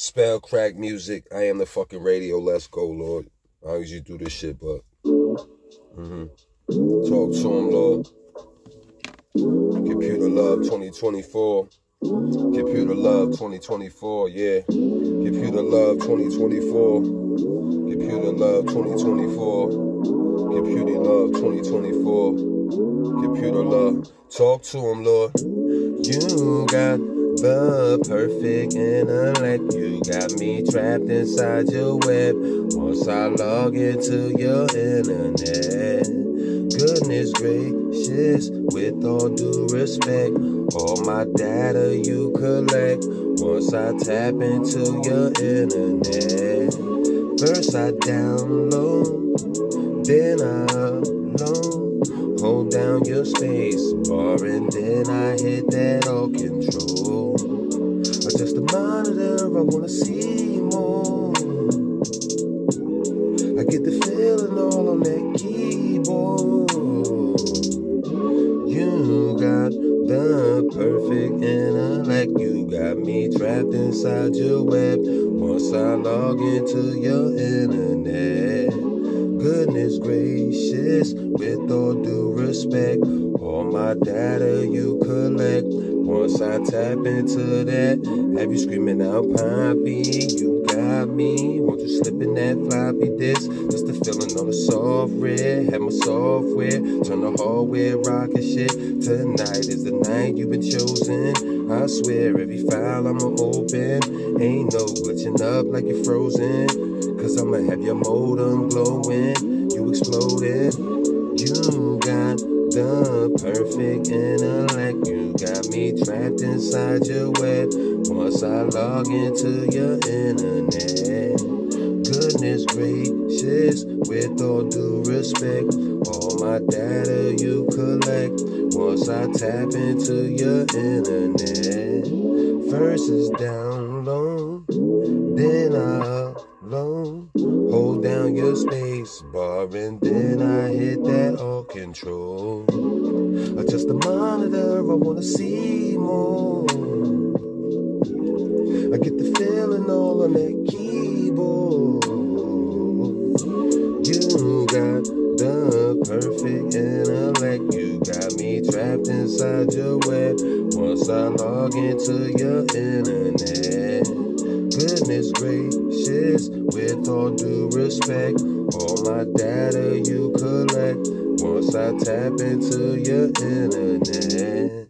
Spellcrackmusik. I am the fucking radio. Let's go, Lord. Long you do this shit, but. Mm-hmm. Talk to him, Lord. Computer Love 2024. Computer Love 2024, yeah. Computer Love 2024. Computer Love 2024. Computer Love 2024. Computer Love. Talk to him, Lord. You got the perfect intellect. You got me trapped inside your web. Once I log into your internet. Goodness gracious, with all due respect, all my data you collect. Once I tap into your internet. First I download, then I upload. Hold down your space bar and then I hit that all control. See more. I get the feeling all on that keyboard. You got the perfect intellect. You got me trapped inside your web. Once I log into your internet. Goodness gracious, with all due respect, all my data you collect. Once I tap into that, have you screaming out, Poppy? You got me. Won't you slip in that floppy disk? Just the feeling on the software. Have my software. Turn the hardware rocket shit. Tonight is the night you've been chosen. I swear every file I'ma open. Ain't no glitching up like you're frozen. Cause I'ma have your modem glowing. You exploded. The perfect intellect. You got me trapped inside your web. Once I log into your internet. Goodness gracious, with all due respect, all my data you collect. Once I tap into your internet. First is Hold down your space bar and then I hit that all control. Adjust the monitor, I wanna see more. I get the feeling all on that keyboard. You got the perfect intellect. You got me trapped inside your web. Once I log into your internet. Goodness gracious, with all due respect, all my data you collect. Once I tap into your internet.